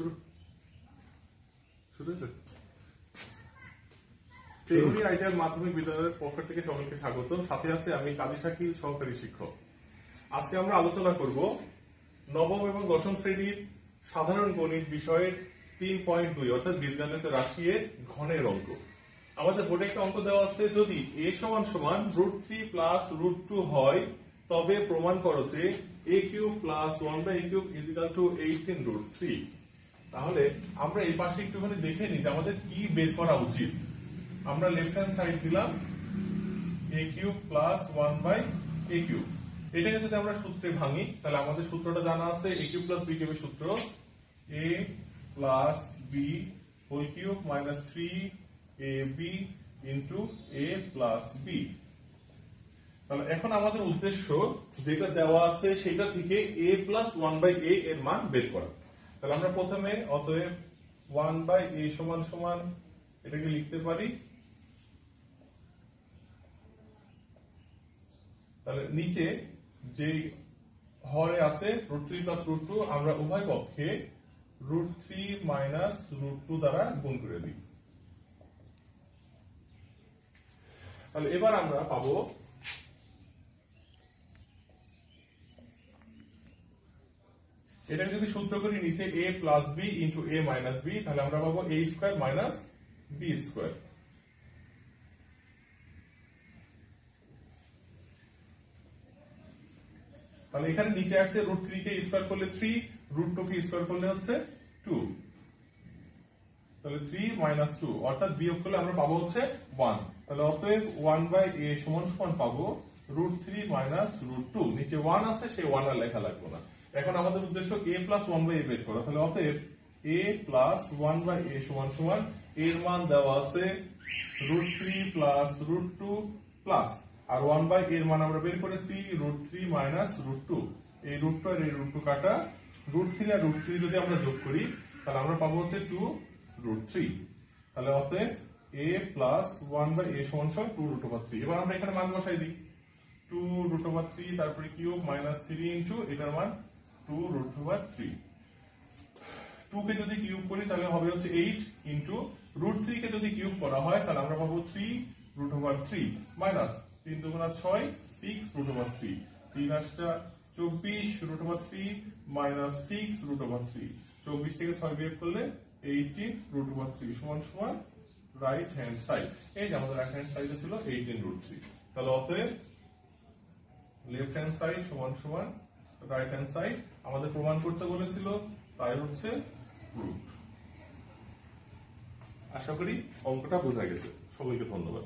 শুরু। শুরু হয়েছে? তেগুলি আইডিয়াল মাধ্যমিক বিদ্যালয়ের পক্ষ থেকে সকলকে স্বাগত। সাথে আছে আমি কাজী শাকিল সহকারী শিক্ষক। আজকে আমরা আলোচনা করব নবম এবং দশম শ্রেণির সাধারণ গণিত বিষয়ের তিন পয়েন্ট দুই অর্থাৎ বীজগণিত রাশি এর ঘনের অঙ্ক। আমাদের বোর্ডে একটা অঙ্ক দেওয়া আছে যদি এ সমান সমান root three plus root two হয় তবে প্রমাণ করো যে a cube plus one by a cube equal to eighteen root three তাহলে আমরা এই পাশে একটুখানি দেখে নিই যে আমাদের কি বের করা উচিত। আমরা লেফট হ্যান্ড সাইড দিলাম a cube plus one by a cube এটাকে যদি আমরা সূত্রে ভাঙি, তাহলে আমাদের সূত্রটা জানা আছে এ কিউব প্লাস বি কিউবের সূত্র। A plus b whole cube minus three a b into a plus b তাহলে এখন আমাদের উদ্দেশ্য, যেটা দেওয়া আছে সেটা থেকে a plus one by a এর মান বের করা। তাহলে আমরা প্রথমে অতএব ওয়ান বাই এ সমান সমান এটাকে লিখতে পারি। তাহলে নিচে যে হরে আছে root three plus root two আমরা উভয় পক্ষে root three minus root two দ্বারা গুণ করে দিই। তাহলে এবার আমরা পাবো এটাকে যদি সূত্র করি নিচে a plus b into a minus b তাহলে আমরা পাবো a square minus b square তাহলে এখানে নিচে আসছে রুট থ্রি কে স্কোয়ার করলে থ্রি রুট টু কে স্কোয়ার করলে হচ্ছে টু তাহলে থ্রি মাইনাস টু অর্থাৎ বিয়োগ করলে আমরা পাবো হচ্ছে ওয়ান তাহলে অতএব ওয়ান বাই এ সমান সমান পাবো root three minus root two নিচে ওয়ান আছে, সেই ওয়ান আর লেখা লাগবে না। এখন আমাদের উদ্দেশ্য a plus one by a বের করা। তাহলে অতএব a plus one by a সমান সমান এর মান দেওয়া আছে root three plus root two plus R one by এর মান আমরা বের করেছি root three minus root two এই রুট টু আর এই রুট টু কাটা। রুট থ্রি আর রুট থ্রি যদি আমরা যোগ করি, তাহলে আমরা পাবো হচ্ছে টু রুট থ্রি তাহলে অতএব a plus one by a সমান সমান টু রুট ওভার থ্রি এবার আমরা এখানে মান বসাই দিই। টু রুট ওভার থ্রি তারপরে কিউব মাইনাস থ্রি ইন্টু এটার মান two root over three two কে যদি কিউব করি, তাহলে হবে হচ্ছে এইট ইন্টু রুট থ্রি কে যদি কিউব করা হয়, তাহলে আমরা পাবো three root over three minus তিন দুগুণা ছয় সিক্স রুট ওভার থ্রি তিন আটটা চব্বিশ root over three minus six root over three চব্বিশ থেকে ছয় বিয়োগ করলে এইটিন রুট ওভার থ্রি সমান সমান রাইট হ্যান্ড সাইড এই যে আমাদের রাইট হ্যান্ড সাইডে ছিল এইটিন রুট থ্রি তাহলে অতএব লেফট হ্যান্ড সাইড সমান সমান রাইট হ্যান্ড সাইড আমাদের প্রমাণ করতে বলেছিল, তাই হচ্ছে আশা করি অঙ্কটা বোঝা গেছে। সবাইকে ধন্যবাদ.